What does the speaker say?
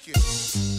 Check